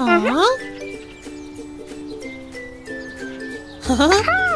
Uh-huh. Huh? Huh?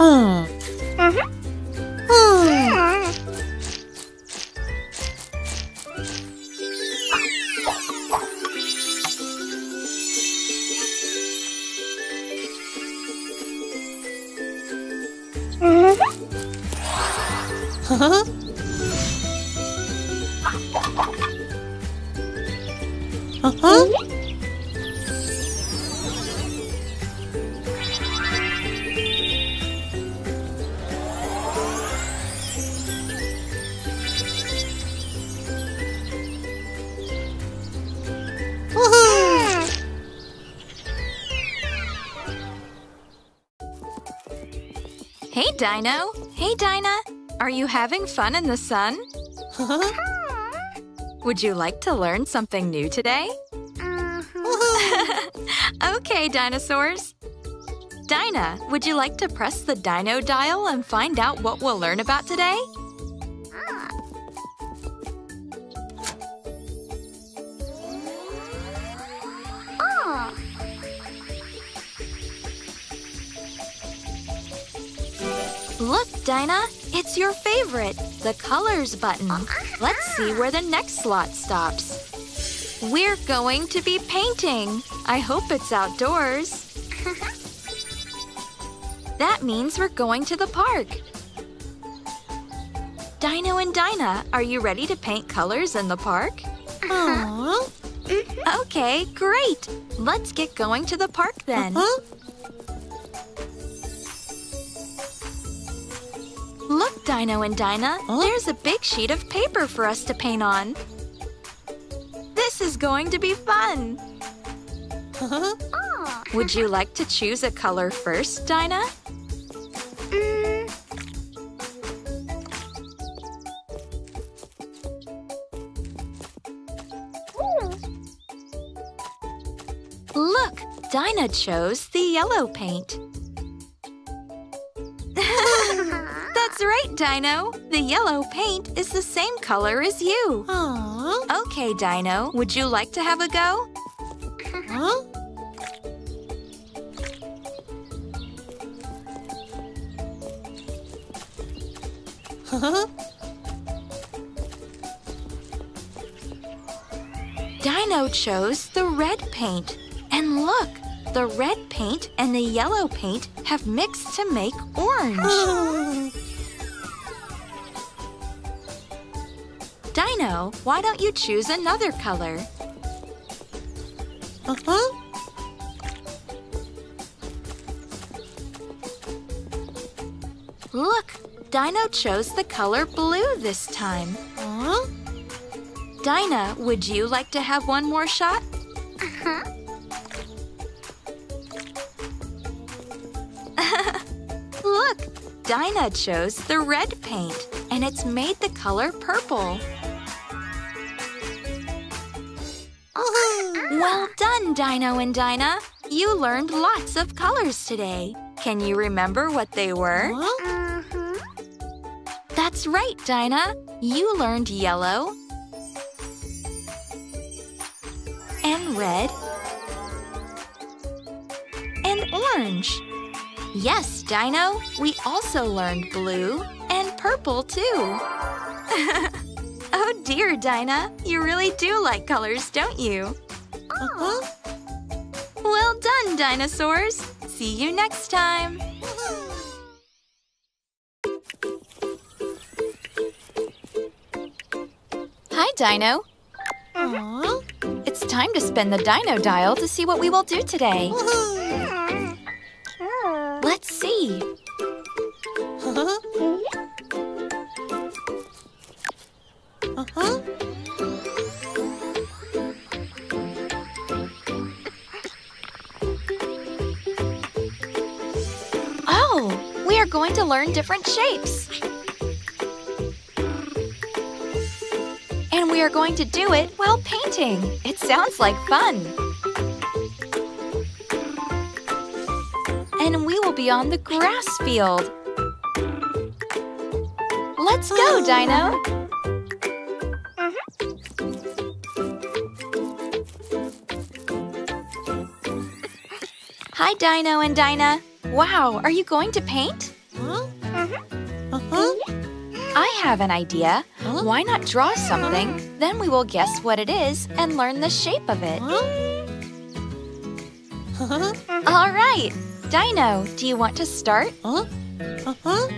Uh. Hey, Dino. Hey, Dinah. Are you having fun in the sun? Huh? Would you like to learn something new today? Uh-huh. Okay, dinosaurs. Dinah, would you like to press the dino dial and find out what we'll learn about today? Dinah, it's your favorite, the colors button. Let's see ah. where the next slot stops. We're going to be painting. I hope it's outdoors. That means we're going to the park. Dino and Dinah, are you ready to paint colors in the park? Uh-huh. Aw. Mm-hmm. Okay, great. Let's get going to the park then. Huh? Dino and Dinah, Huh? there's a big sheet of paper for us to paint on. This is going to be fun. Huh? Would you like to choose a color first, Dinah? Mm. Look, Dinah chose the yellow paint. Right, Dino. The yellow paint is the same color as you. Aw. Okay, Dino, would you like to have a go? Huh? Huh? Dino chose the red paint. And look, the red paint and the yellow paint have mixed to make orange. Dino, why don't you choose another color? Uh-huh. Look, Dino chose the color blue this time. Huh? Dinah, would you like to have one more shot? Uh-huh. Look, Dinah chose the red paint, and it's made the color purple. Well done, Dino and Dinah. You learned lots of colors today. Can you remember what they were? Uh-huh. That's right, Dinah. You learned yellow and red and orange. Yes, Dino, we also learned blue and purple too. oh dear, Dinah, you really do like colors, don't you? Uh-huh. Well done, dinosaurs. See you next time. Hi, Dino. Aw. It's time to spin the Dino dial to see what we will do today. Different shapes. And we are going to do it while painting. It sounds like fun. And we will be on the grass field. Let's go, Dino. Hi, Dino and Dinah. Wow, are you going to paint? Huh? I have an idea. Huh? Why not draw something? Then we will guess what it is and learn the shape of it. Huh? Huh? All right. Dino, do you want to start? Huh? Uh-huh.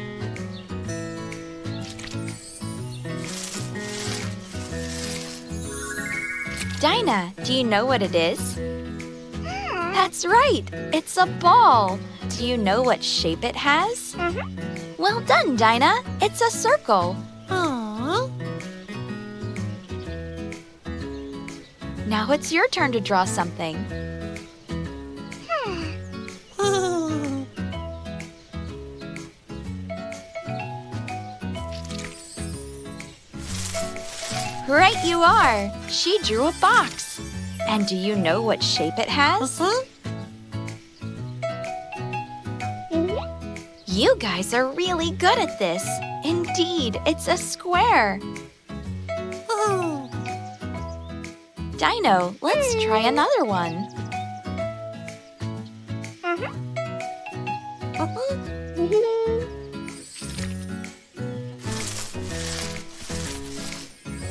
Dinah, do you know what it is? That's right. It's a ball. Do you know what shape it has? Uh-huh. Well done, Dinah. It's a circle. Aw. Now it's your turn to draw something. Oh. Right you are. She drew a box. And do you know what shape it has? Uh-huh. You guys are really good at this. Indeed, it's a square. Oh. Dino, let's try another one. Uh-huh.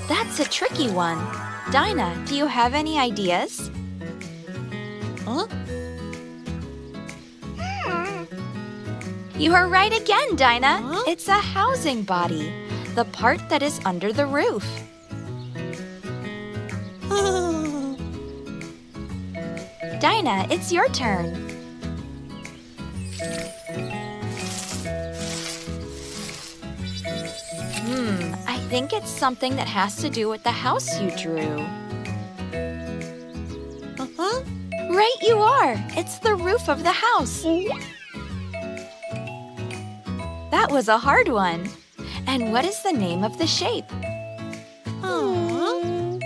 That's a tricky one. Dinah, do you have any ideas? Huh? You are right again, Dinah. Huh? It's a housing body, the part that is under the roof. Dinah, it's your turn. Hmm, I think it's something that has to do with the house you drew. Uh-huh. Right you are! It's the roof of the house. That was a hard one. And what is the name of the shape? Aw.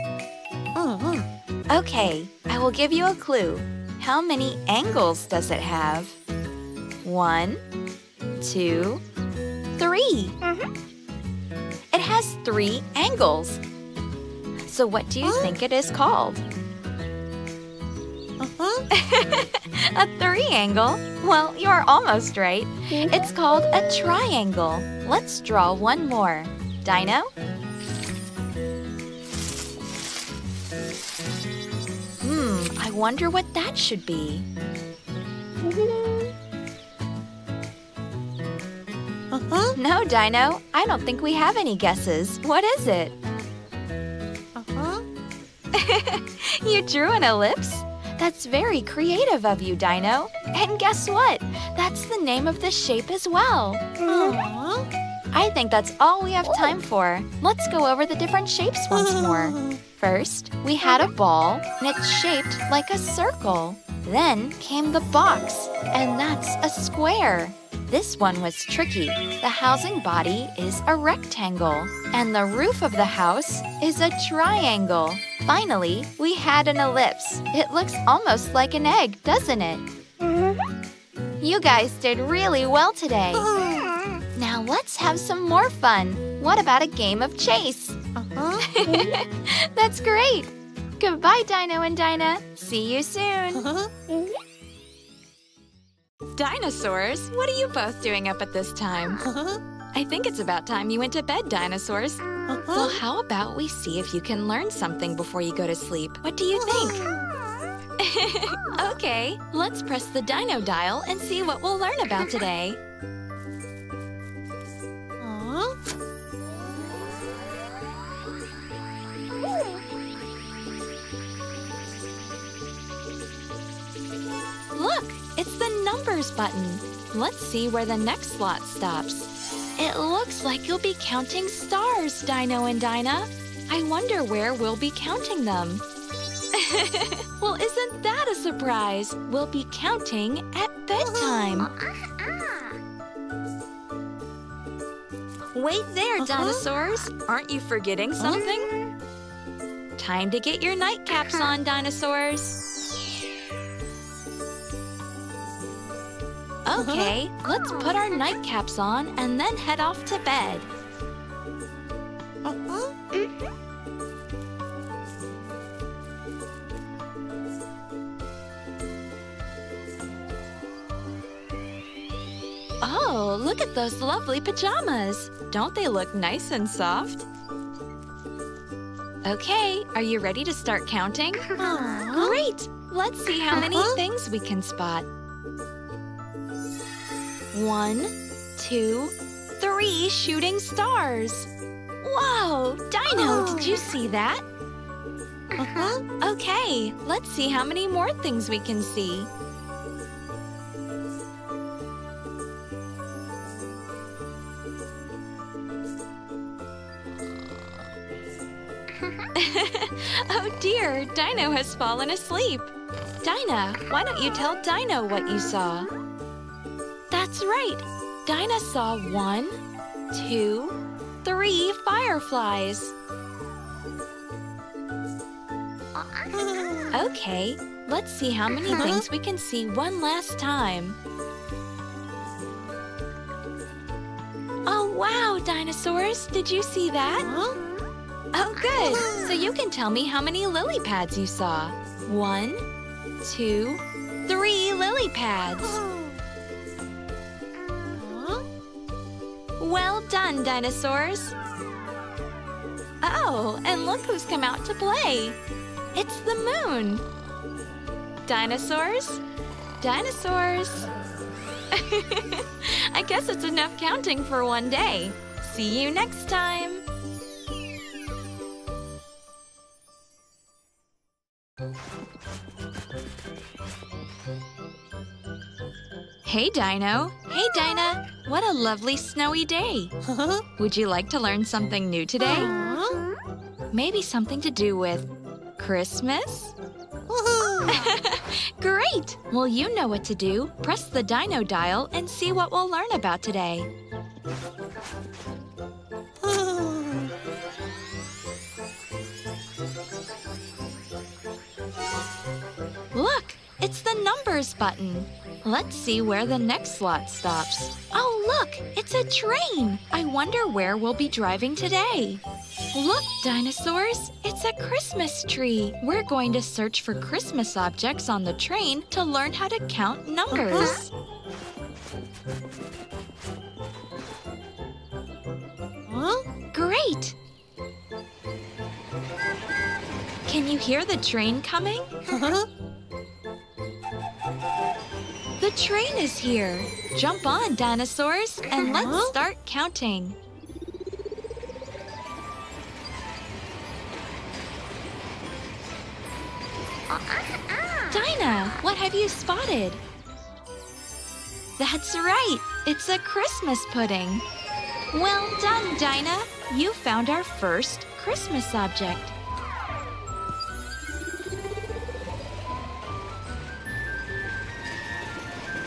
Uh-huh. Okay, I will give you a clue. How many angles does it have? One, two, three. Uh-huh. It has three angles. So, what do you think it is called? Uh-huh. a three angle? Well, you're almost right. It's called a triangle. Let's draw one more. Dino? Hmm, I wonder what that should be. Uh-huh. No, Dino, I don't think we have any guesses. What is it? Uh-huh. You drew an ellipse? That's very creative of you, Dino. And guess what? That's the name of the shape as well. Aw. I I think that's all we have time for. Let's go over the different shapes once more. First, we had a ball, and it's shaped like a circle. Then came the box, and that's a square. This one was tricky. The housing body is a rectangle, and the roof of the house is a triangle. Finally, we had an ellipse. It looks almost like an egg, doesn't it? You guys did really well today. Now let's have some more fun. What about a game of chase? Uh-huh. That's great. Goodbye, Dino and Dinah. See you soon. Uh-huh. Dinosaurs, what are you both doing up at this time? Uh-huh. I think it's about time you went to bed, dinosaurs. Well, Uh-huh. how about we see if you can learn something before you go to sleep? What do you think? okay, let's press the dino dial and see what we'll learn about today. Look, it's the numbers button. Let's see where the next slot stops. It looks like you'll be counting stars, Dino and Dinah. I wonder where we'll be counting them. well, isn't that a surprise? We'll be counting at bedtime. Wait there, Uh-huh. dinosaurs. Aren't you forgetting something? Time to get your nightcaps on, dinosaurs. Okay, let's put our nightcaps on and then head off to bed. Oh, look at those lovely pajamas. Don't they look nice and soft? Okay, are you ready to start counting? Uh-huh. Great! Let's see how many Uh-huh. things we can spot. One, two, three shooting stars. Whoa! Dino, did you see that? Uh-huh. Okay, let's see how many more things we can see. oh dear, Dino has fallen asleep. Dinah, why don't you tell Dino what you saw? That's right. Dinah saw one, two, three fireflies. Okay, let's see how many things we can see one last time. Oh, wow, dinosaurs! Did you see that? Oh, good. So you can tell me how many lily pads you saw. One, two, three lily pads. Well done, dinosaurs. Oh, and look who's come out to play. It's the moon. Dinosaurs? Dinosaurs. I guess it's enough counting for one day. See you next time. Hey, Dino. Hey, Dinah. What a lovely snowy day. Would you like to learn something new today? Uh-huh. Maybe something to do with Christmas? Great! Well, you know what to do. Press the dino dial and see what we'll learn about today. Look, it's the numbers button. Let's see where the next slot stops. Look, it's a train. I wonder where we'll be driving today. Look, dinosaurs, it's a Christmas tree. We're going to search for Christmas objects on the train to learn how to count numbers. Huh? Great! Can you hear the train coming? Train is here. Jump on, dinosaurs, and let's uh-huh. start counting. Dinah, what have you spotted? That's right, it's a Christmas pudding. Well done, Dinah. You found our first Christmas object.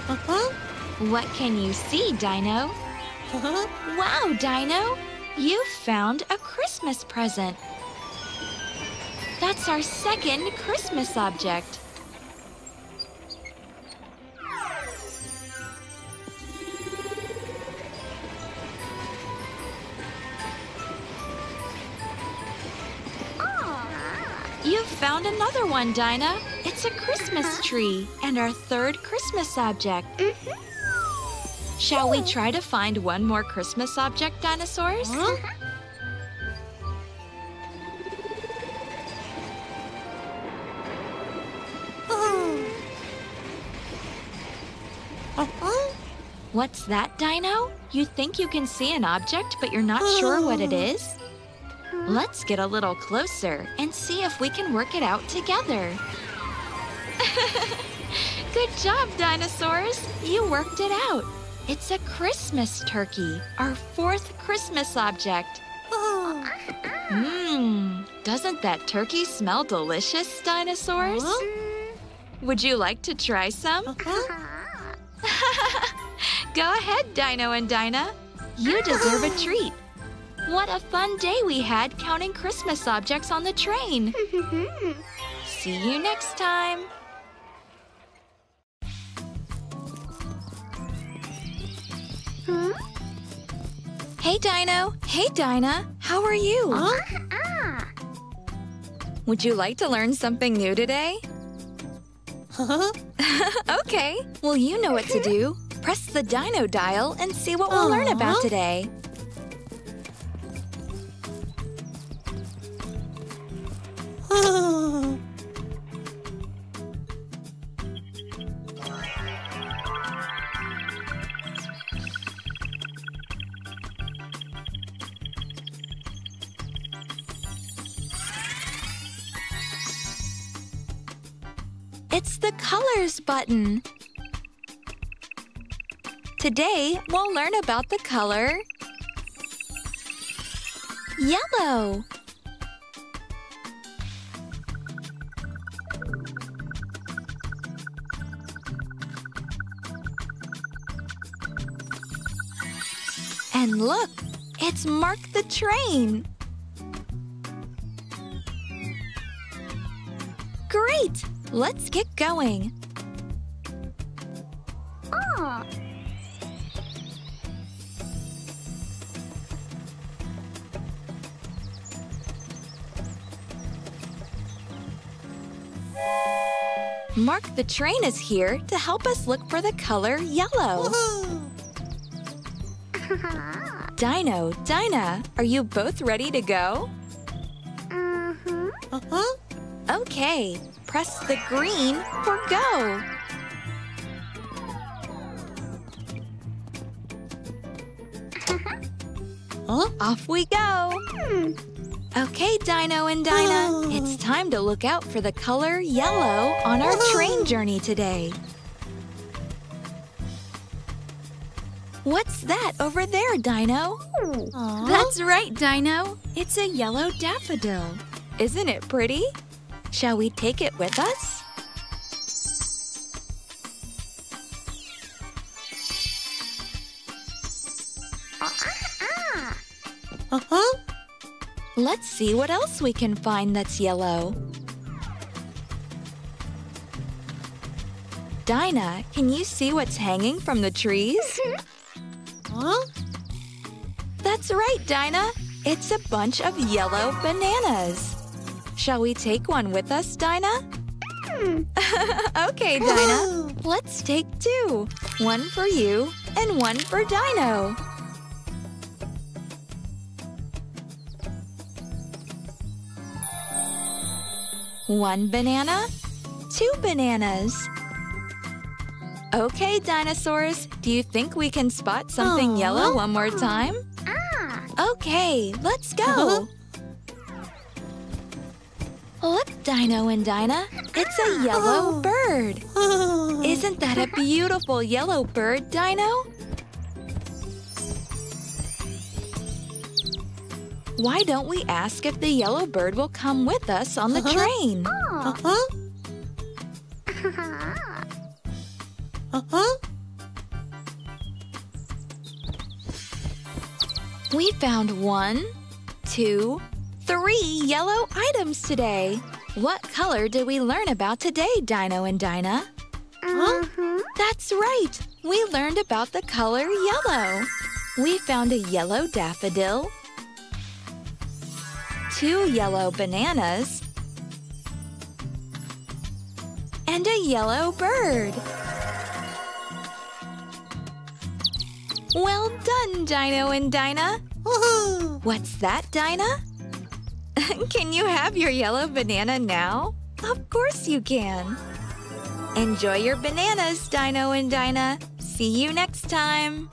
Uh-huh. What can you see, Dino? Uh-huh. Wow, Dino! You found a Christmas present. That's our second Christmas object. You've found another one, Dinah. It's a Christmas tree and our third Christmas object. Shall we try to find one more Christmas object, dinosaurs? Huh? Uh-huh. What's that, Dino? You think you can see an object, but you're not sure what it is? Let's get a little closer and see if we can work it out together. Good job, dinosaurs! You worked it out. It's a Christmas turkey, our fourth Christmas object. Mmm, doesn't that turkey smell delicious, dinosaurs? Would you like to try some? Uh-huh. Go ahead, Dino and Dinah. You deserve a treat. What a fun day we had counting Christmas objects on the train. See you next time. Hmm? Hey, Dino. Hey, Dinah. How are you? Huh? Ah. Would you like to learn something new today? Huh? okay. Well, you know what to do. Press the Dino dial and see what we'll learn about today. It's the colors button. Today, we'll learn about the color yellow. And look, it's Mark the Train. Great! Let's get going. Oh. Mark the Train is here to help us look for the color yellow. Woohoo. Dino, Dinah, are you both ready to go? Mhm. Uh-huh. Okay, press the green for go. Off we go. Hmm. Okay, Dino and Dinah, Oh. it's time to look out for the color yellow on our train journey today. What's that over there, Dino? Aw. That's right, Dino. It's a yellow daffodil. Isn't it pretty? Shall we take it with us? Ah. Uh-huh. Let's see what else we can find that's yellow. Dinah, can you see what's hanging from the trees? Huh? That's right, Dinah. It's a bunch of yellow bananas. Shall we take one with us, Dinah? okay, Dinah. Let's take two. One for you and one for Dino. One banana, two bananas. Okay, dinosaurs, do you think we can spot something yellow one more time? Ah. Okay, let's Uh-huh. go. Look, Dino and Dinah, it's a yellow Oh. bird. Oh. Isn't that a beautiful yellow bird, Dino? Why don't we ask if the yellow bird will come with us on the Uh-huh. train? Oh. Uh-huh. Uh-huh. We found one, two, three yellow items today. What color did we learn about today, Dino and Dinah? Mhm. That's right. We learned about the color yellow. We found a yellow daffodil, two yellow bananas, and a yellow bird. Well done, Dino and Dinah. Woohoo! What's that, Dinah? can you have your yellow banana now? Of course you can. Enjoy your bananas, Dino and Dinah. See you next time.